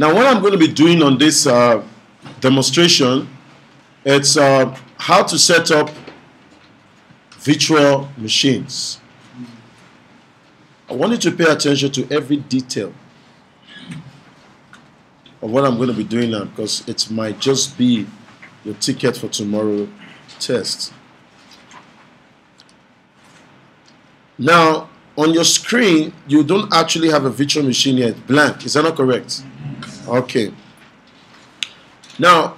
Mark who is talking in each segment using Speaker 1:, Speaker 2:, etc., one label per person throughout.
Speaker 1: Now, what I'm going to be doing on this uh, demonstration, it's uh, how to set up virtual machines. I want you to pay attention to every detail of what I'm going to be doing now because it might just be your ticket for tomorrow test. Now, on your screen, you don't actually have a virtual machine yet, blank. Is that not correct? Okay. Now,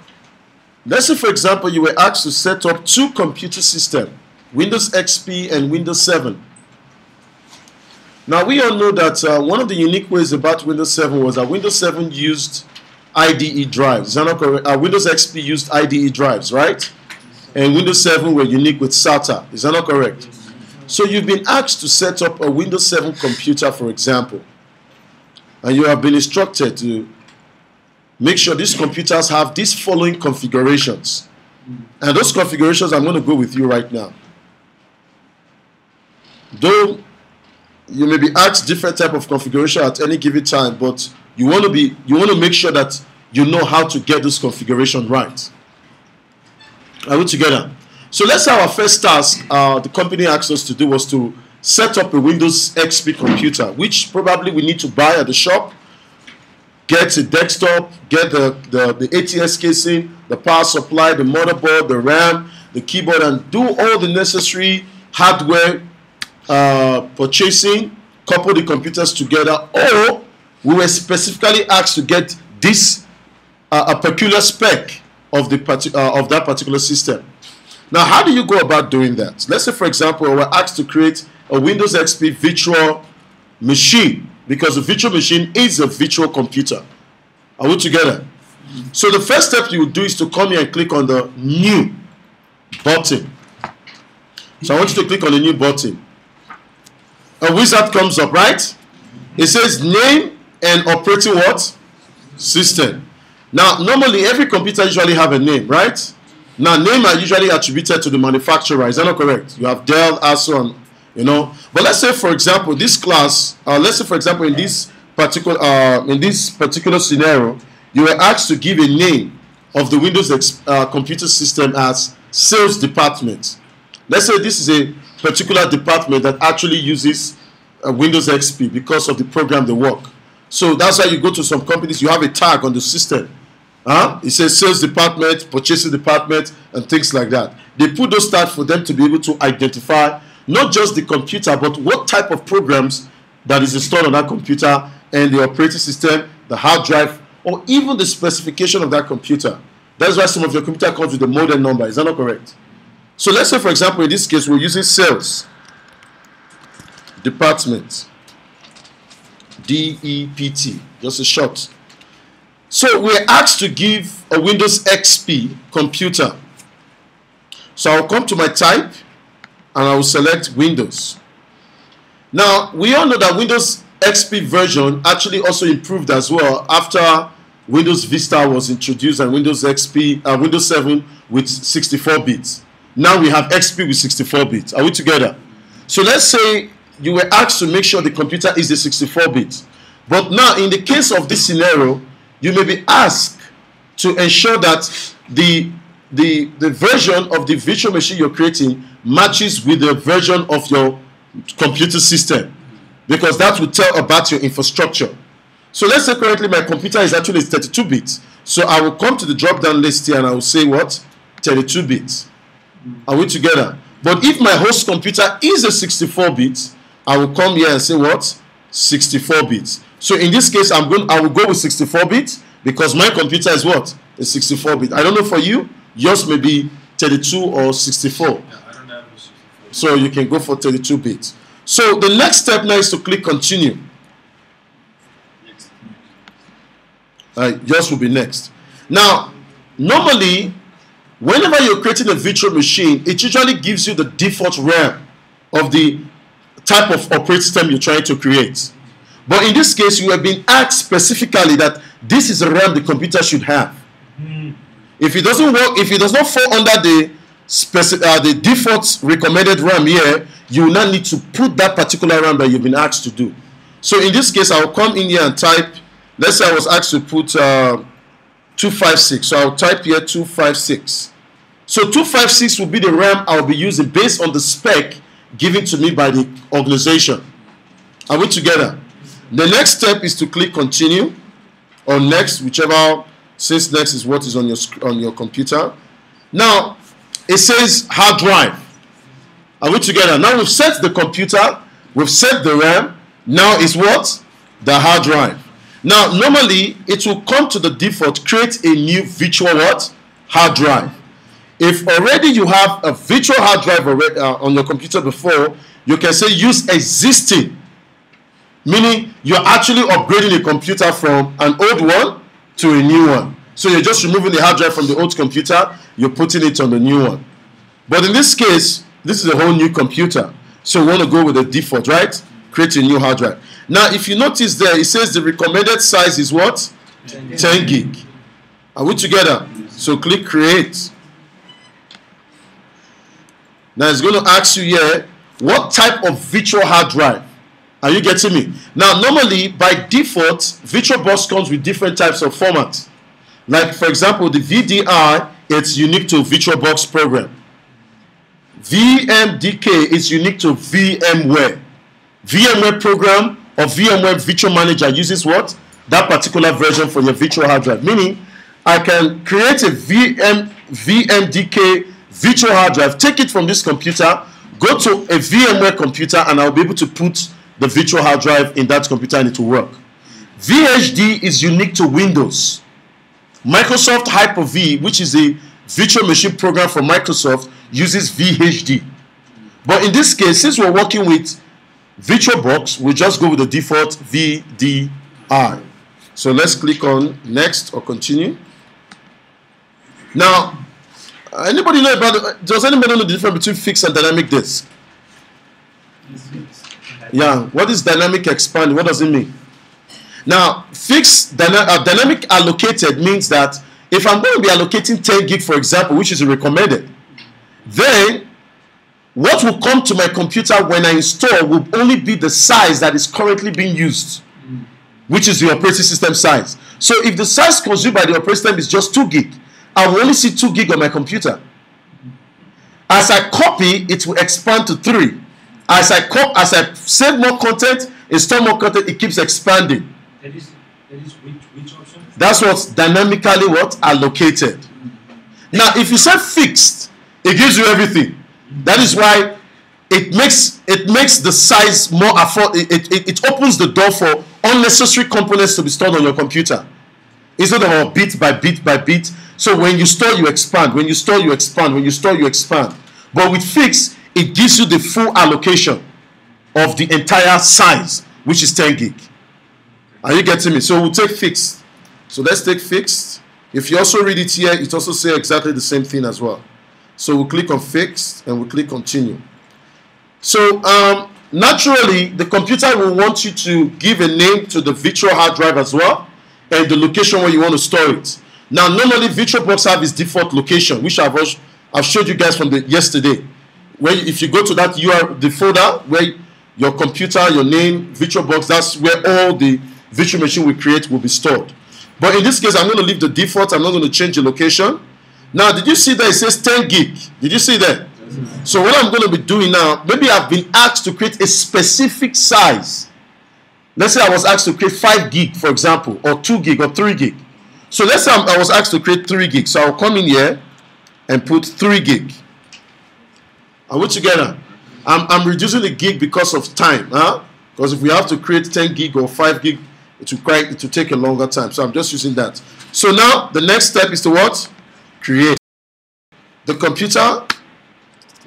Speaker 1: let's say, for example, you were asked to set up two computer systems, Windows XP and Windows 7. Now, we all know that uh, one of the unique ways about Windows 7 was that Windows 7 used IDE drives. Is that not correct? Uh, Windows XP used IDE drives, right? And Windows 7 were unique with SATA. Is that not correct? So you've been asked to set up a Windows 7 computer, for example, and you have been instructed to make sure these computers have these following configurations. And those configurations I'm going to go with you right now. Though you may be asked different type of configuration at any given time, but you want to be you want to make sure that you know how to get this configuration right. Are we together? So let's say our first task uh, the company asked us to do was to set up a Windows XP computer, which probably we need to buy at the shop, get a desktop, get the, the, the ATX casing, the power supply, the motherboard, the RAM, the keyboard, and do all the necessary hardware uh, purchasing, couple the computers together, or we were specifically asked to get this uh, a peculiar spec of the uh, of that particular system. Now, how do you go about doing that? Let's say, for example, we're asked to create a Windows XP virtual machine because a virtual machine is a virtual computer. Are we together? So the first step you do is to come here and click on the new button. So I want you to click on the new button. A wizard comes up, right? It says name and operating what? System. Now, normally every computer usually have a name, right? Now, name are usually attributed to the manufacturer. Is that not correct? You have Dell, Asus, you know. But let's say, for example, this class. Uh, let's say, for example, in this particular uh, in this particular scenario, you were asked to give a name of the Windows uh, computer system as sales department. Let's say this is a particular department that actually uses uh, Windows XP because of the program they work. So that's why you go to some companies, you have a tag on the system Huh? It says sales department, purchasing department, and things like that. They put those tags for them to be able to identify not just the computer, but what type of programs that is installed on that computer and the operating system, the hard drive, or even the specification of that computer. That's why some of your computer comes with a model number. Is that not correct? So let's say, for example, in this case, we're using sales department, D-E-P-T, just a short. So we're asked to give a Windows XP computer. So I'll come to my type and I will select Windows. Now, we all know that Windows XP version actually also improved as well after Windows Vista was introduced and Windows XP, uh, Windows 7 with 64 bits. Now we have XP with 64 bits. Are we together? So let's say you were asked to make sure the computer is the 64 bits. But now, in the case of this scenario, you may be asked to ensure that the, the, the version of the virtual machine you're creating matches with the version of your computer system because that will tell about your infrastructure. So let's say currently my computer is actually 32 bits. So I will come to the drop down list here and I will say what? 32 bits. Are we together? But if my host computer is a 64 bit, I will come here and say what? 64 bits. So in this case, I'm going. I will go with 64 bit because my computer is what? A 64 bit. I don't know for you. Yours may be 32 or 64. Yeah, I don't have 64. So you can go for 32 bits. So the next step now is to click continue. Uh, yours will be next. Now, normally, whenever you're creating a virtual machine, it usually gives you the default RAM of the type of operating system you're trying to create. But in this case, you have been asked specifically that this is the RAM the computer should have. Mm. If it doesn't work, if it does not fall under the uh, the default recommended RAM here, you will not need to put that particular RAM that you've been asked to do. So in this case, I'll come in here and type let's say I was asked to put uh, 256. So I'll type here 256. So 256 will be the RAM I'll be using based on the spec given to me by the organization. Are we together? The next step is to click continue or next, whichever, since next is what is on your on your computer. Now, it says hard drive. Are we together? Now we've set the computer, we've set the RAM. Now is what? The hard drive. Now, normally it will come to the default, create a new virtual what? Hard drive. If already you have a virtual hard drive already, uh, on your computer before, you can say use existing. Meaning you're actually upgrading a computer from an old one to a new one. So you're just removing the hard drive from the old computer, you're putting it on the new one. But in this case, this is a whole new computer. So we want to go with the default, right? Create a new hard drive. Now, if you notice there, it says the recommended size is what? 10 10 gig. Are we together? So click create. Now it's going to ask you here, what type of virtual hard drive? Are you getting me? Now, normally, by default, VirtualBox comes with different types of formats. Like, for example, the VDI, it's unique to VirtualBox program. VMDK is unique to VMware. VMware program or VMware Virtual Manager uses what? That particular version for your virtual hard drive. Meaning, I can create a VM, VMDK virtual hard drive, take it from this computer, go to a VMware computer, and I'll be able to put the virtual hard drive in that computer and it will work. VHD is unique to Windows. Microsoft Hyper-V, which is a virtual machine program for Microsoft, uses VHD. But in this case, since we're working with VirtualBox, we'll just go with the default VDI. So let's click on next or continue. Now, anybody know about, does anybody know the difference between fixed and dynamic disk? Yeah, what is dynamic expand? What does it mean? Now, fixed dyna uh, dynamic allocated means that if I'm going to be allocating 10 gig, for example, which is recommended, then what will come to my computer when I install will only be the size that is currently being used, which is the operating system size. So if the size consumed by the operating system is just 2 gig, I will only see 2 gig on my computer. As I copy, it will expand to 3. As I cop as I save more content, install more content, it keeps expanding.
Speaker 2: That is, that is which, which option?
Speaker 1: That's what's dynamically what allocated. Now, if you say fixed, it gives you everything. That is why it makes it makes the size more afford. It, it, it opens the door for unnecessary components to be stored on your computer instead of bit by bit by bit. So when you store, you expand. When you store, you expand. When you store, you expand. But with fix, it gives you the full allocation of the entire size, which is 10 gig. Are you getting me? So we'll take fixed. So let's take fixed. If you also read it here, it also say exactly the same thing as well. So we'll click on fixed and we'll click continue. So um, naturally, the computer will want you to give a name to the virtual hard drive as well and the location where you want to store it. Now, normally VirtualBox have its default location, which I've, I've showed you guys from the yesterday. Where if you go to that URL, the folder where your computer, your name, VirtualBox, that's where all the virtual machine we create will be stored. But in this case, I'm going to leave the default. I'm not going to change the location. Now, did you see that it says 10 gig? Did you see that? So what I'm going to be doing now, maybe I've been asked to create a specific size. Let's say I was asked to create 5 gig, for example, or 2 gig or 3 gig. So let's say I was asked to create 3 gig. So I'll come in here and put 3 gig. Are we together? I'm, I'm reducing the gig because of time. Huh? Because if we have to create 10 gig or 5 gig, it will, quite, it will take a longer time. So I'm just using that. So now the next step is to what? Create. The computer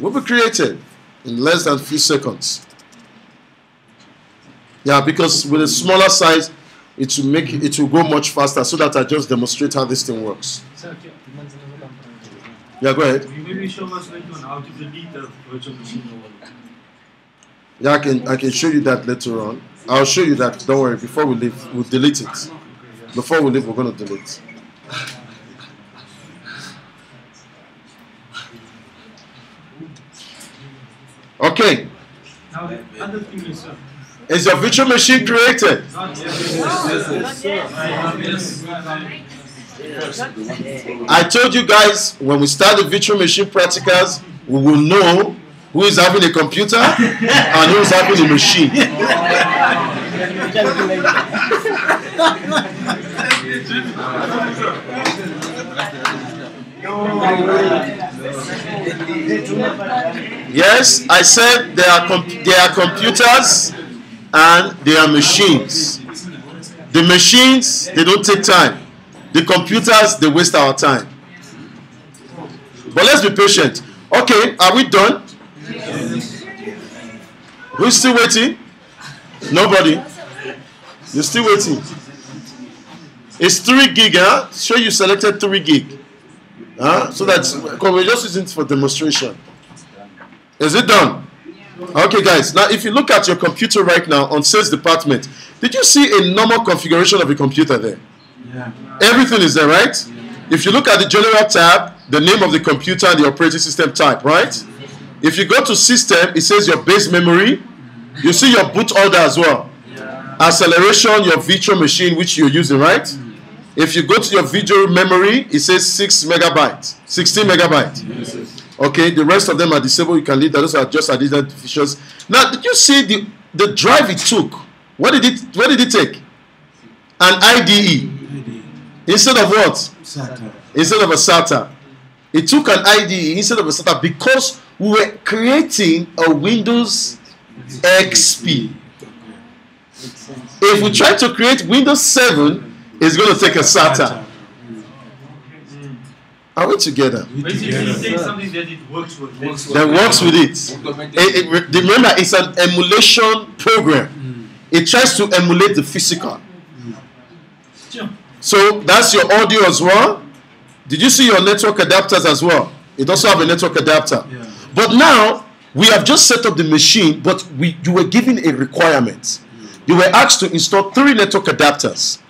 Speaker 1: will be created in less than few seconds. Yeah, because with a smaller size, it will make it will go much faster. So that I just demonstrate how this thing works. Yeah, go ahead.
Speaker 2: You maybe show us later on how to delete the virtual machine over.
Speaker 1: Yeah, I can I can show you that later on. I'll show you that. Don't worry. Before we leave, we'll delete it. Before we leave, we're gonna delete. Okay.
Speaker 2: Now the other thing is, uh,
Speaker 1: Is your virtual machine created? I told you guys when we start the virtual machine practicals, we will know who is having a computer and who is having a machine. Yes, I said there are there are computers and there are machines. The machines they don't take time. The computers they waste our time. But let's be patient. Okay, are we done? Who's still waiting? Nobody. You're still waiting. It's three gig, huh? Sure, you selected three gig, huh? So that's because we're just using it for demonstration. Is it done? Okay, guys. Now, if you look at your computer right now on sales department, did you see a normal configuration of a computer there? Everything is there, right? If you look at the general tab, the name of the computer and the operating system type, right? If you go to system, it says your base memory. You see your boot order as well. Acceleration, your virtual machine which you're using, right? If you go to your video memory, it says 6 megabytes, 16 megabytes. Okay, the rest of them are disabled. You can leave that. Those are just additional features. Now, did you see the, the drive it took? What did it what did it take? An IDE instead of what?
Speaker 2: SATA.
Speaker 1: Instead of a SATA. It took an IDE instead of a SATA because we were creating a Windows XP. If we try to create Windows 7, it's going to take a SATA. Are we together?
Speaker 2: Basically,
Speaker 3: together.
Speaker 2: you take something that it works with.
Speaker 3: Works
Speaker 1: That works with it. It- it- remember, it's an emulation program. It tries to emulate the physical. So that's your audio as well. Did you see your network adapters as well? It also have a network adapter.
Speaker 2: Yeah.
Speaker 1: But now we have just set up the machine, but we you were given a requirement. You were asked to install three network adapters.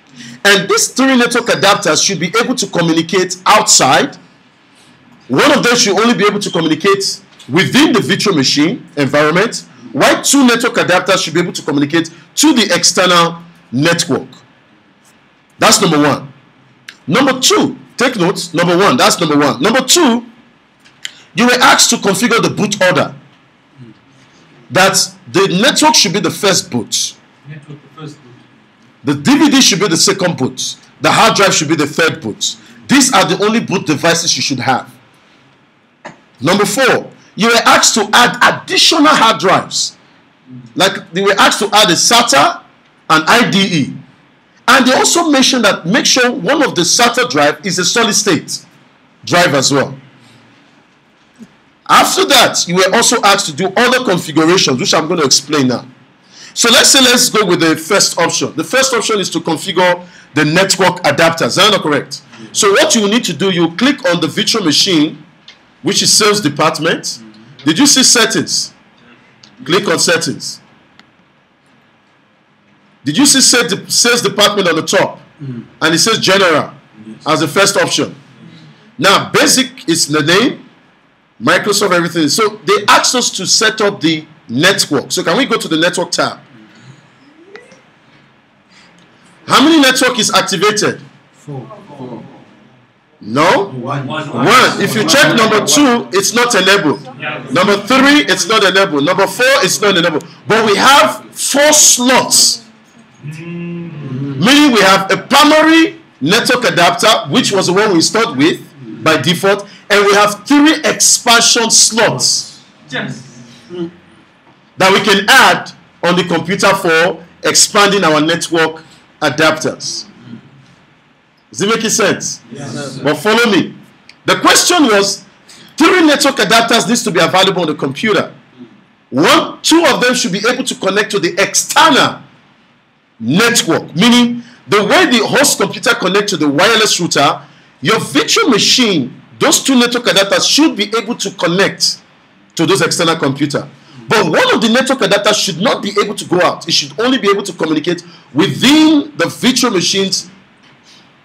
Speaker 1: And these three network adapters should be able to communicate outside. One of them should only be able to communicate within the virtual machine environment, while two network adapters should be able to communicate to the external network. That's number one. Number two, take notes. Number one, that's number one. Number two, you were asked to configure the boot order. That the network should be the first boot.
Speaker 2: Network the first boot.
Speaker 1: The DVD should be the second boot. The hard drive should be the third boot. These are the only boot devices you should have. Number four, you were asked to add additional hard drives. Like they were asked to add a SATA and IDE. And they also mentioned that make sure one of the SATA drive is a solid state drive as well. After that, you were also asked to do other configurations, which I'm going to explain now. So let's say let's go with the first option. The first option is to configure the network adapters. Is that not correct? So what you need to do, you click on the virtual machine, which is sales department. Mm-hmm. Did you see settings? Click on settings. Did you see set the sales department on the top? Mm. And it says general as the first option. Now basic is the name, Microsoft everything. So they asked us to set up the network. So can we go to the network tab? How many network is activated?
Speaker 2: Four.
Speaker 1: No?
Speaker 2: One.
Speaker 1: One. If you check number two, it's not enabled. Number three, it's not enabled. Number four, it's not enabled. But we have four slots. Meaning we have a primary network adapter, which was the one we installed with by default, and we have three expansion slots
Speaker 2: Yes.
Speaker 1: that we can add on the computer for expanding our network adapters. Is it making sense? But follow me. The question was three network adapters needs to be available on the computer. One, two of them should be able to connect to the external network, meaning the way the host computer connects to the wireless router, your virtual machine, those two network adapters should be able to connect to those external computer. But one of the network adapters should not be able to go out. It should only be able to communicate within the virtual machines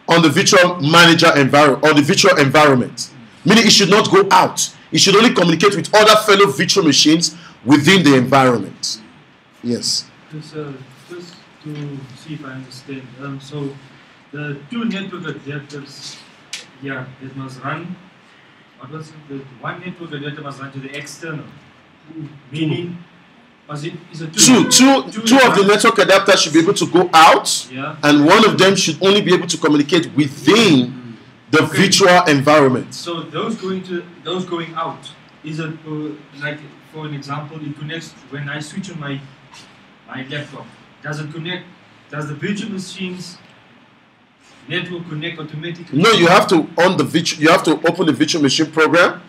Speaker 1: on the virtual manager environment or the virtual environment. Meaning it should not go out. It should only communicate with other fellow virtual machines within the environment. Yes.
Speaker 2: Just, uh, to see if I understand. Um, so the two network adapters, yeah, it must run. What was it? The one network adapter must run to the external, meaning. Was it, is it
Speaker 1: Two, two,
Speaker 2: Two
Speaker 1: two of the network adapters should be able to go out,
Speaker 2: Yeah.
Speaker 1: and one of them should only be able to communicate within the
Speaker 2: Okay.
Speaker 1: virtual environment.
Speaker 2: So those going to those going out is it uh, like for an example it connects when I switch on my my laptop. Does it connect? Does the virtual machines network connect automatically?
Speaker 1: No, you have to on the virtual. You have to open the virtual machine program,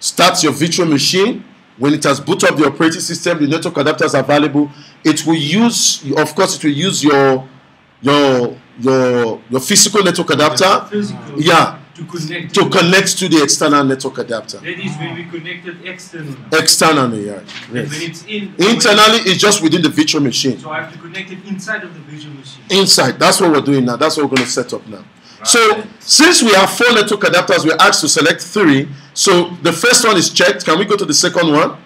Speaker 1: start your virtual machine. When it has boot up the operating system, the network adapters are available. It will use, of course, it will use your your your your physical network adapter.
Speaker 2: Physical.
Speaker 1: Yeah,
Speaker 2: To connect.
Speaker 1: to connect to the external network adapter.
Speaker 2: That is when we connected external. now.
Speaker 1: Externally, yeah.
Speaker 2: And when it's in.
Speaker 1: Internally, it's just within the virtual machine.
Speaker 2: So I have to connect it inside of the virtual machine.
Speaker 1: Inside, that's what we're doing now. That's what we're going to set up now. So, since we have four network adapters, we're asked to select three. So, the first one is checked. Can we go to the second one? Mm-hmm.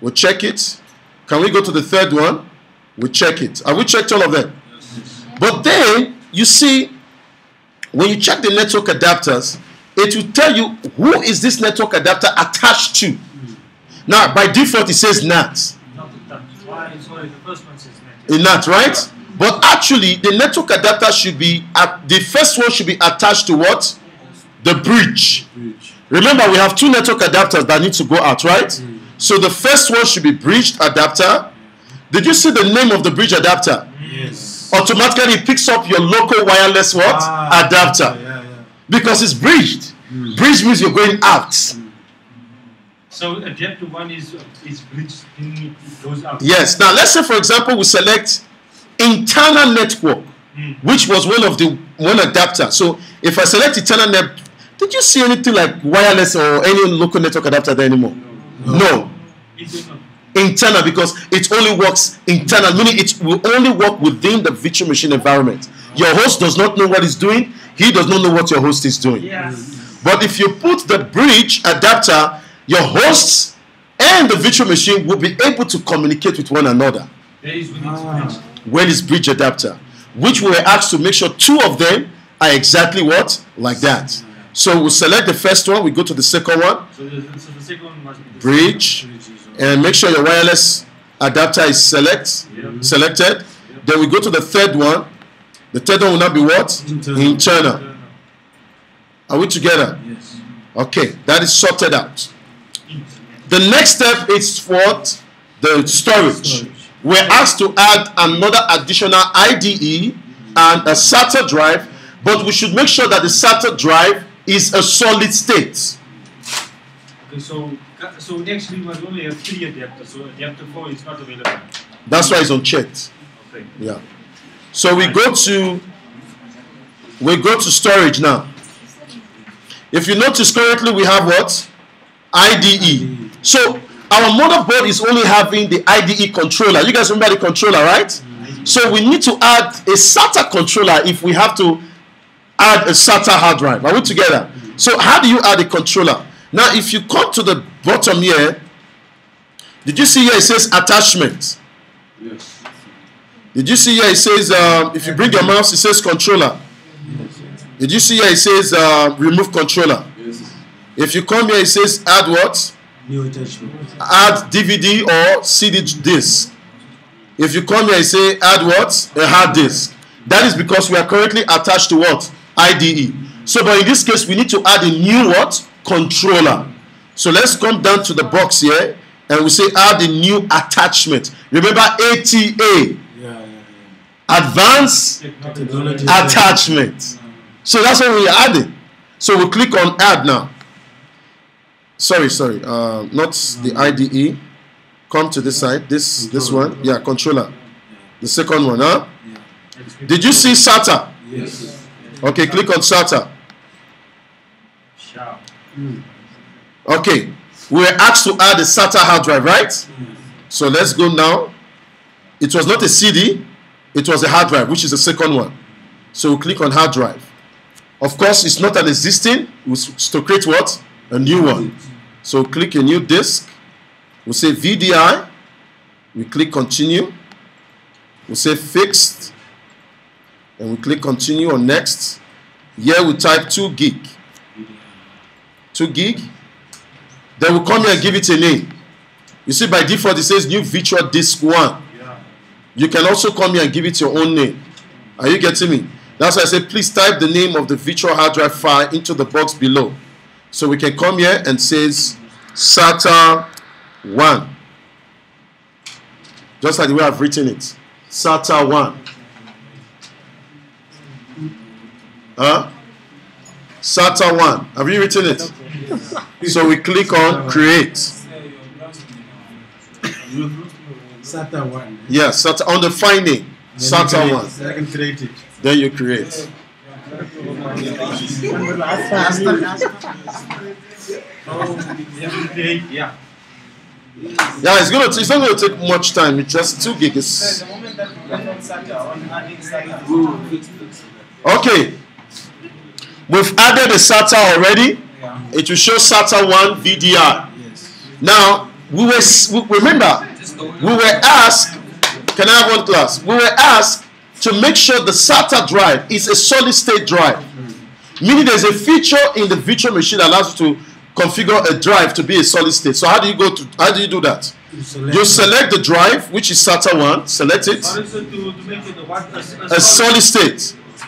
Speaker 1: We'll check it. Can we go to the third one? We check it. Have we checked all of them? Yes. But then, you see, when you check the network adapters, it will tell you who is this network adapter attached to. Now, by default, it says NAT.
Speaker 2: Not the touch. Why? Sorry, the first one says net.
Speaker 1: in that, right? But actually, the network adapter should be at the first one should be attached to what? The bridge. Remember, we have two network adapters that need to go out, right? Mm. So the first one should be bridge adapter. Did you see the name of the bridge adapter?
Speaker 3: Yes.
Speaker 1: Automatically, picks up your local wireless what
Speaker 3: Ah,
Speaker 1: adapter
Speaker 3: Yeah, yeah.
Speaker 1: because it's bridged. Bridge means you're going out.
Speaker 2: So adapter one is is bridged, it goes out.
Speaker 1: Yes. Now, let's say, for example, we select internal network,
Speaker 2: Mm.
Speaker 1: which was one of the one adapter. So, if I select internal net, did you see anything like wireless or any local network adapter there anymore? No.
Speaker 2: Internal.
Speaker 1: Internal because it only works internal, meaning it will only work within the virtual machine environment. Your host does not know what he's doing. He does not know what your host is doing.
Speaker 2: Yes.
Speaker 1: But if you put the bridge adapter, your hosts and the virtual machine will be able to communicate with one another
Speaker 2: is
Speaker 3: Ah.
Speaker 1: when it's bridge adapter, which we were asked to make sure two of them are exactly what? Like that. So we'll select the first one, we go to the second one,
Speaker 2: So the, so the second one must be the
Speaker 1: bridge, and make sure your wireless adapter is select selected. Then we go to the third one. The third one will now be what?
Speaker 3: Internal.
Speaker 1: Internal. Are we together?
Speaker 3: Yes.
Speaker 1: Okay, that is sorted out. The next step is what? The storage.
Speaker 3: Storage.
Speaker 1: We're asked to add another additional IDE and a SATA drive, but we should make sure that the SATA drive is a solid state.
Speaker 2: Okay, so so actually we must only have three adapters. So adapter four is not available.
Speaker 1: That's why it's unchecked.
Speaker 2: Okay.
Speaker 1: Yeah. So we go to we go to storage now. If you notice currently we have what? IDE. So our motherboard is only having the IDE controller. You guys remember the controller, right? So we need to add a SATA controller if we have to add a SATA hard drive. Are we together? So how do you add a controller? Now if you come to the bottom here, did you see here it says attachment?
Speaker 3: Yes.
Speaker 1: Did you see here it says um, if you bring your mouse it says controller? Did you see here it says uh, remove controller?
Speaker 3: Yes.
Speaker 1: If you come here it says add what?
Speaker 3: New attachment.
Speaker 1: Add DVD or CD disc. If you come here it say add what? A hard disk. That is because we are currently attached to what? IDE. So but in this case we need to add a new what? Controller. So let's come down to the box here and we say add a new attachment. Remember ATA,
Speaker 3: Yeah, yeah, yeah.
Speaker 1: advanced
Speaker 2: Technology.
Speaker 3: Technology.
Speaker 1: attachment. So that's what we're adding. So we click on add now. Sorry, sorry, uh, not the IDE. Come to this side. This this one, yeah, controller. The second one, huh? Did you see SATA?
Speaker 3: Yes.
Speaker 1: Okay, click on SATA.
Speaker 2: Sharp. Hmm.
Speaker 1: Okay, we were asked to add a SATA hard drive, right? Hmm. So let's go now. It was not a CD, it was a hard drive, which is the second one. So we click on hard drive. Of course, it's not an existing, we s- to create what? A new one. So click a new disk. We say VDI. We click continue. we say fixed, and we click continue or next. Here we type 2 gig. 2 gig. Then we come here and give it a name. You see, by default, it says new virtual disk 1.
Speaker 2: Yeah.
Speaker 1: You can also come here and give it your own name. Are you getting me? That's why I say please type the name of the virtual hard drive file into the box below. So we can come here and says SATA 1. Just like the way I've written it. SATA 1. Huh? SATA 1. Have you written it? So we click on create.
Speaker 3: SATA 1.
Speaker 1: Yes, SATA on the finding. name. SATA 1.
Speaker 3: So I can create it.
Speaker 1: Then you create.
Speaker 2: Yeah.
Speaker 1: Yeah, it's gonna. It's not gonna take much time. It's just two gig. It's,
Speaker 4: The moment that we click on SATA, on adding SATA,
Speaker 1: okay. We've added the SATA already. It will show SATA one VDI.
Speaker 3: Yes.
Speaker 1: Now we were. we- Remember, we were asked. Can I have one class? We were asked to make sure the SATA drive is a solid state drive. Mm-hmm. Meaning there's a feature in the virtual machine that allows you to configure a drive to be a solid state. So how do you go to? How do you do that?
Speaker 3: You select,
Speaker 1: You select the drive, which is SATA one. Select it.
Speaker 2: Or to, to it a? A,
Speaker 1: a solid state.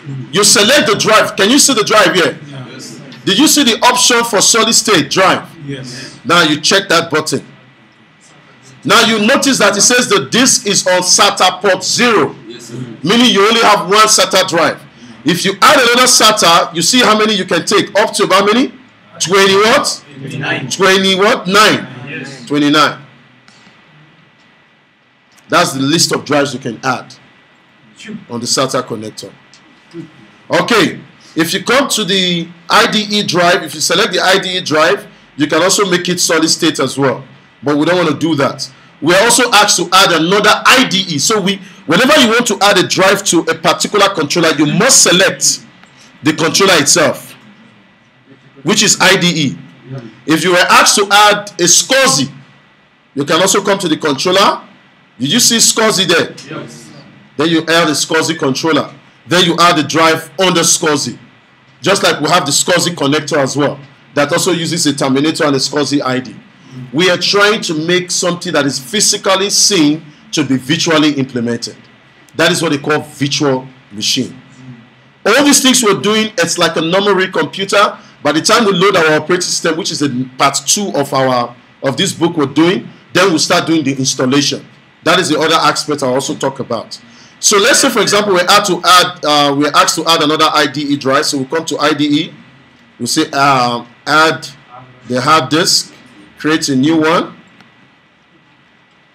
Speaker 1: Mm-hmm. You select the drive. Can you see the drive here?
Speaker 3: Yeah.
Speaker 1: Did you see the option for solid state drive?
Speaker 3: Yes.
Speaker 1: Now you check that button. Now you notice that it says the disk is on SATA port 0, yes, meaning you only have one SATA drive. If you add another SATA, you see how many you can take. Up to how many? 20 what?
Speaker 2: 29.
Speaker 1: 20 what? 9.
Speaker 2: Yes.
Speaker 1: 29. That's the list of drives you can add on the SATA connector. Okay, if you come to the IDE drive, if you select the IDE drive, you can also make it solid state as well. But we don't want to do that. We are also asked to add another IDE. So we, whenever you want to add a drive to a particular controller, you must select the controller itself, which is IDE. If you were asked to add a SCSI, you can also come to the controller. Did you see SCSI there?
Speaker 2: Yes.
Speaker 1: Then you add the SCSI controller. Then you add the drive the SCSI. Just like we have the SCSI connector as well, that also uses a terminator and a SCSI ID. We are trying to make something that is physically seen to be virtually implemented. That is what they call virtual machine. All these things we're doing, it's like a numeric computer. By the time we load our operating system, which is the part two of our of this book we're doing, then we'll start doing the installation. That is the other aspect I also talk about. So let's say, for example, we're asked to add uh, we're asked to add another IDE drive. So we come to IDE, we say um, add the hard disk, create a new one,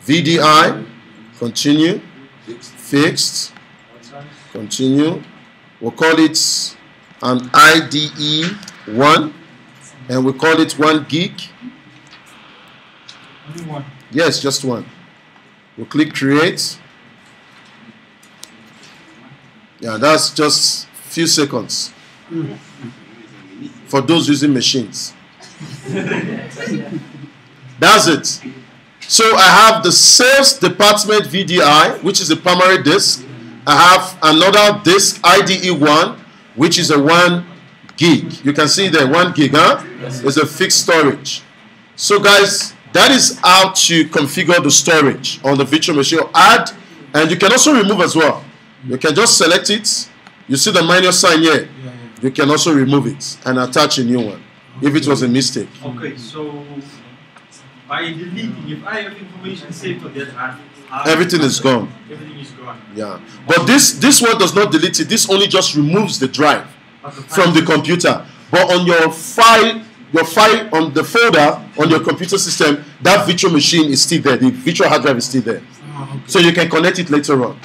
Speaker 1: VDI, continue, fixed, continue. We'll call it an IDE one, and we call it one gig.
Speaker 2: Only one.
Speaker 1: Yes, just one. We'll click create. Yeah, that's just few seconds for those using machines. That's it. So I have the sales department VDI, which is a primary disk. I have another disk IDE1, which is a one gig. You can see there, one gig, huh? It's a fixed storage. So guys, that is how to configure the storage on the virtual machine. Add, and you can also remove as well. You can just select it. You see the minus sign here.
Speaker 3: Yeah, yeah.
Speaker 1: You can also remove it and attach a new one if it was a mistake.
Speaker 2: Okay, so by deleting, if I have information saved on that hard, hard
Speaker 1: Everything is gone.
Speaker 2: Everything is gone.
Speaker 1: Yeah. But this this one does not delete it. This only just removes the drive from the computer. But on your file, your file on the folder on your computer system, that virtual machine is still there. The virtual hard drive is still there.
Speaker 3: Ah, okay.
Speaker 1: So you can connect it later on.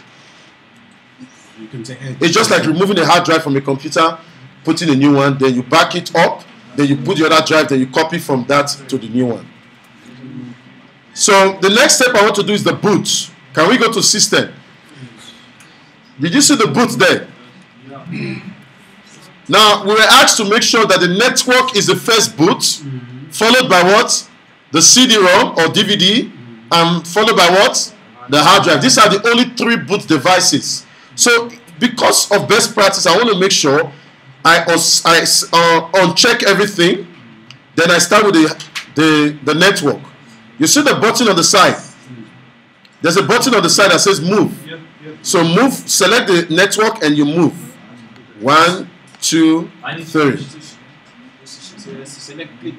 Speaker 3: You can say eh,
Speaker 1: It's just like removing a hard drive from a computer, putting a new one, then you back it up, then you put the other drive, then you copy from that to the new one. So the next step I want to do is the boot. Can we go to system? Did you see the boot there? Now we were asked to make sure that the network is the first boot, followed by what? The CD-ROM or DVD, and followed by what? the hard drive. These are the only three boot devices. So because of best practice, I want to make sure I, I uh, uncheck everything. Then I start with the, the, the network. You see the button on the side. There's a button on the side that says move.
Speaker 2: Yep, yep.
Speaker 1: So move, select the network and you move. One, two, three.
Speaker 4: So let's select click.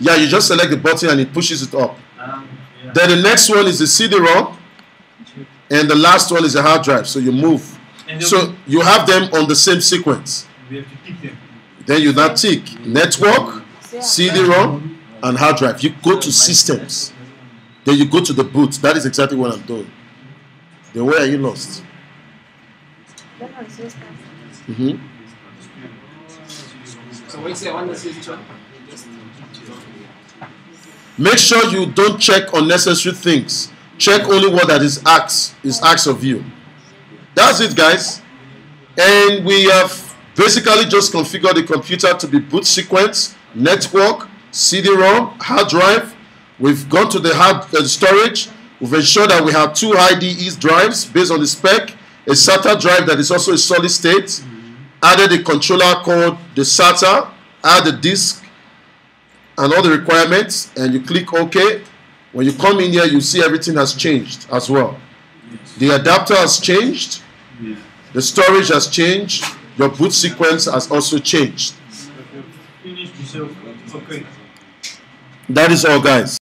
Speaker 1: Yeah, you just select the button and it pushes it up.
Speaker 2: Um, yeah.
Speaker 1: Then the next one is the CD-ROM, and the last one is a hard drive. So you move.
Speaker 2: and then
Speaker 1: So you have them on the same sequence.
Speaker 2: we have to pick them.
Speaker 1: Then you now tick network, CD-ROM, and hard drive. You go to systems. Then you go to the boot. That is exactly what I'm doing. Then where are you lost? hmm
Speaker 4: So what you say? I want to see which one. Just
Speaker 1: Make sure you don't check unnecessary things. Check only what that is asked is asked of you. That's it, guys. And we have basically just configured the computer to be boot sequence, network, CD-ROM, hard drive. We've gone to the hard uh, storage. We've ensured that we have two IDE drives based on the spec, a SATA drive that is also a solid state. Added a controller called the SATA. Add the disk and all the requirements and you click OK. When you come in here, you see everything has changed as well. The adapter has changed, the storage has changed, your boot sequence has also changed. That is all, guys.